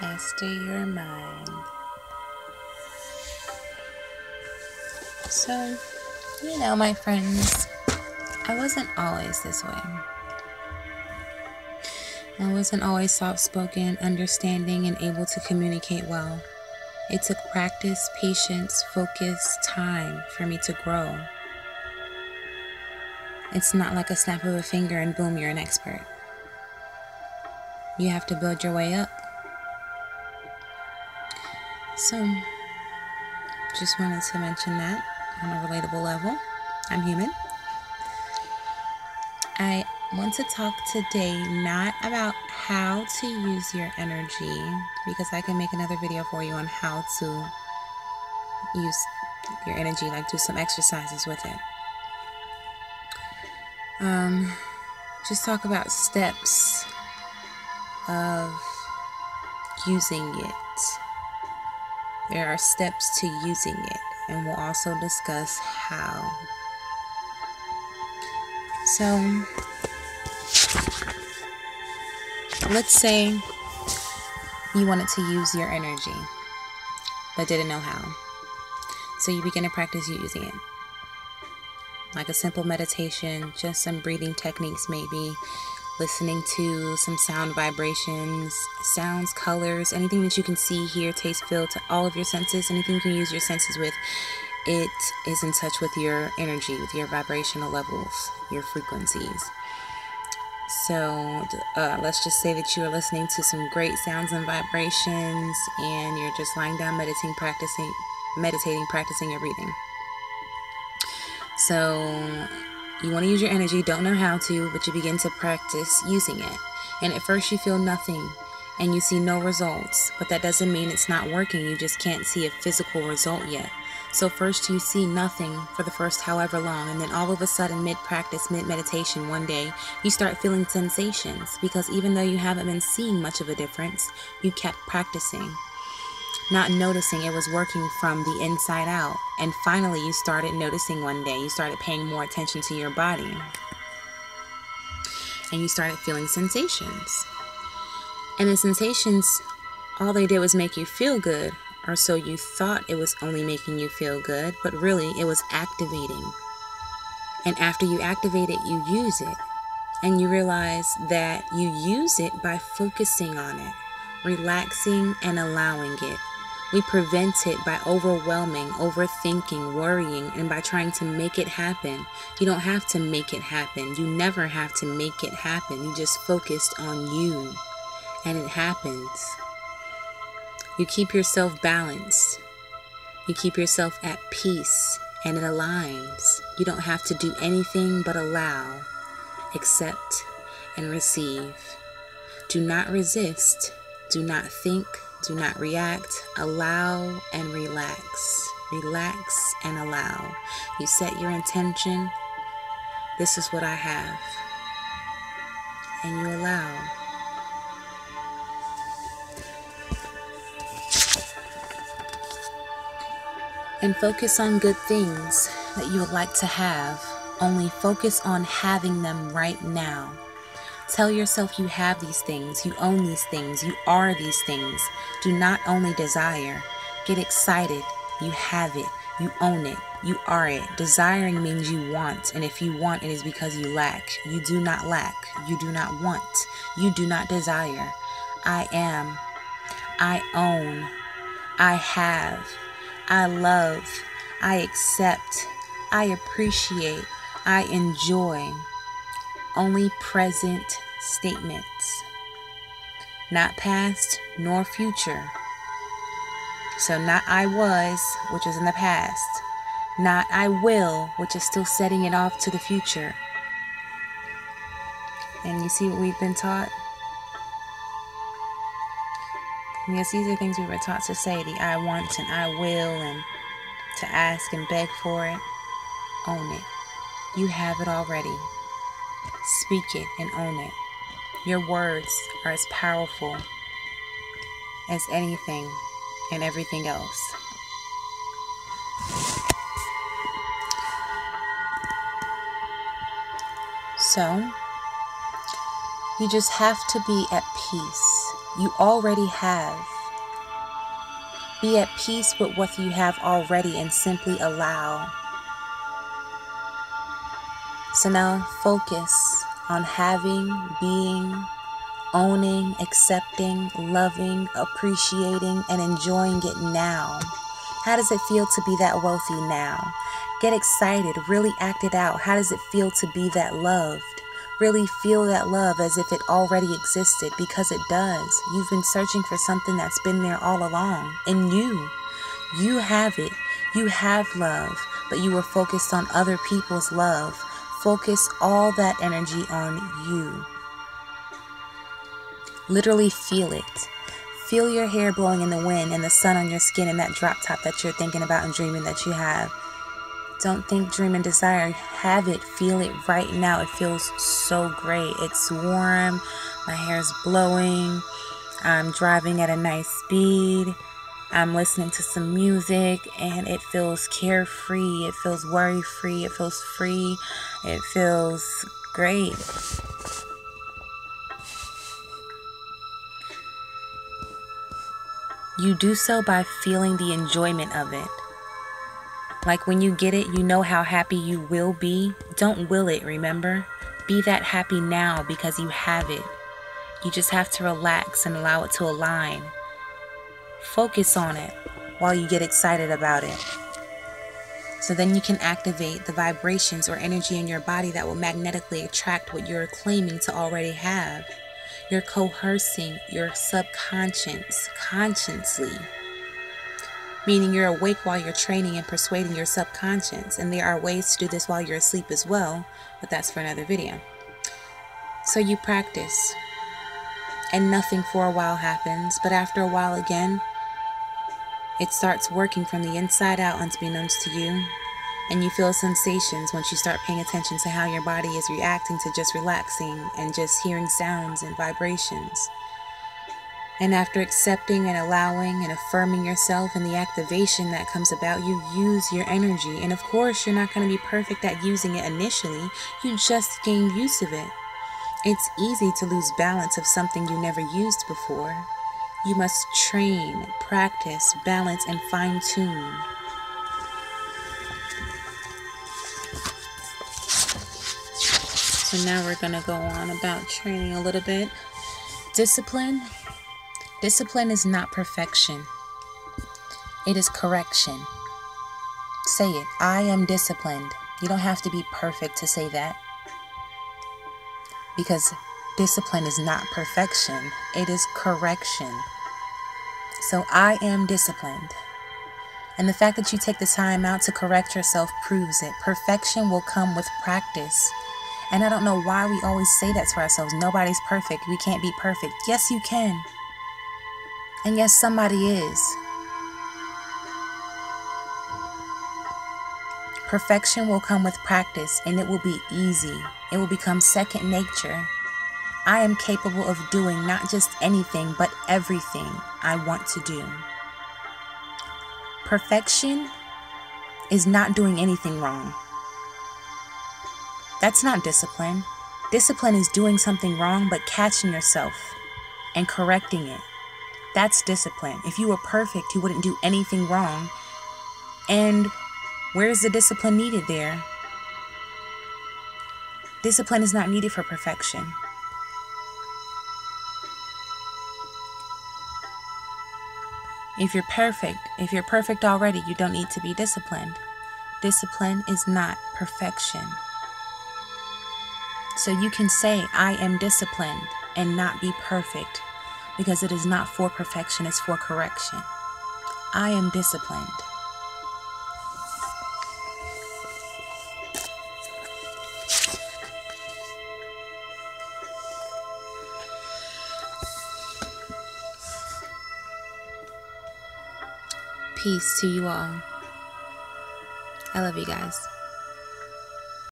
Master your mind. So, you know, my friends, I wasn't always this way. I wasn't always soft spoken, understanding, and able to communicate well. It took practice, patience, focus, time for me to grow. It's not like a snap of a finger and boom, you're an expert. You have to build your way up. So, just wanted to mention that on a relatable level. I'm human. I want to talk today not about how to use your energy because I can make another video for you on how to use your energy, like do some exercises with it. Um, just talk about steps of using it. There are steps to using it, and we'll also discuss how. So, let's say you wanted to use your energy but didn't know how. So, you begin to practice using it. Like a simple meditation, just some breathing techniques, maybe listening to some sound vibrations, sounds, colors, anything that you can see, hear, taste, feel to all of your senses, anything you can use your senses with, it is in touch with your energy, with your vibrational levels, your frequencies. So uh, let's just say that you are listening to some great sounds and vibrations, and you're just lying down, meditating, practicing, meditating, practicing your breathing. So you want to use your energy, don't know how to, but you begin to practice using it. And at first, you feel nothing and you see no results, but that doesn't mean it's not working. You just can't see a physical result yet. So, first, you see nothing for the first however long, and then all of a sudden, mid practice, mid meditation, one day, you start feeling sensations because even though you haven't been seeing much of a difference, you kept practicing not noticing it was working from the inside out. And finally, you started noticing one day, you started paying more attention to your body. And you started feeling sensations. And the sensations, all they did was make you feel good, or so you thought it was only making you feel good, but really it was activating. And after you activate it, you use it. And you realize that you use it by focusing on it, relaxing, and allowing it we prevent it by overwhelming, overthinking, worrying, and by trying to make it happen. You don't have to make it happen. You never have to make it happen. You just focused on you, and it happens. You keep yourself balanced. You keep yourself at peace, and it aligns. You don't have to do anything but allow, accept, and receive. Do not resist. Do not think do not react. Allow and relax. Relax and allow. You set your intention. This is what I have. And you allow. And focus on good things that you would like to have. Only focus on having them right now. Tell yourself you have these things, you own these things, you are these things. Do not only desire, get excited. You have it, you own it, you are it. Desiring means you want, and if you want, it is because you lack. You do not lack, you do not want, you do not desire. I am, I own, I have, I love, I accept, I appreciate, I enjoy only present statements, not past nor future. So, not I was, which is in the past, not I will, which is still setting it off to the future. And you see what we've been taught? Yes, these are things we were taught to say the I want and I will, and to ask and beg for it. Own it. You have it already. Speak it and own it. Your words are as powerful as anything and everything else. So, you just have to be at peace. you already have. Be at peace with what you have already and simply allow. So now focus on having, being, owning, accepting, loving, appreciating, and enjoying it now. How does it feel to be that wealthy now? Get excited, really act it out. How does it feel to be that loved? Really feel that love as if it already existed because it does. You've been searching for something that's been there all along in you. You have it. You have love, but you were focused on other people's love. Focus all that energy on you. Literally feel it. Feel your hair blowing in the wind and the sun on your skin and that drop top that you're thinking about and dreaming that you have. Don't think, dream, and desire. Have it. Feel it right now. It feels so great. It's warm. My hair's blowing. I'm driving at a nice speed. I'm listening to some music and it feels carefree. It feels worry free. It feels free. It feels great. You do so by feeling the enjoyment of it. Like when you get it, you know how happy you will be. Don't will it, remember? Be that happy now because you have it. You just have to relax and allow it to align. Focus on it while you get excited about it. So then you can activate the vibrations or energy in your body that will magnetically attract what you're claiming to already have. You're coercing your subconscious consciously meaning you're awake while you're training and persuading your subconscious. And there are ways to do this while you're asleep as well, but that's for another video. So you practice, and nothing for a while happens, but after a while again, it starts working from the inside out, unbeknownst to you. And you feel sensations once you start paying attention to how your body is reacting to just relaxing and just hearing sounds and vibrations. And after accepting and allowing and affirming yourself and the activation that comes about, you use your energy. And of course, you're not going to be perfect at using it initially, you just gain use of it. It's easy to lose balance of something you never used before. You must train, practice, balance, and fine tune. So now we're going to go on about training a little bit. Discipline Discipline is not perfection, it is correction. Say it I am disciplined. You don't have to be perfect to say that. Because discipline is not perfection, it is correction. So I am disciplined. And the fact that you take the time out to correct yourself proves it. Perfection will come with practice. And I don't know why we always say that to ourselves. Nobody's perfect. We can't be perfect. Yes, you can. And yes, somebody is. Perfection will come with practice and it will be easy. It will become second nature. I am capable of doing not just anything, but everything I want to do. Perfection is not doing anything wrong. That's not discipline. Discipline is doing something wrong, but catching yourself and correcting it. That's discipline. If you were perfect, you wouldn't do anything wrong. And where's the discipline needed there? Discipline is not needed for perfection. If you're perfect, if you're perfect already, you don't need to be disciplined. Discipline is not perfection. So you can say, I am disciplined and not be perfect because it is not for perfection, it's for correction. I am disciplined. Peace to you all. I love you guys.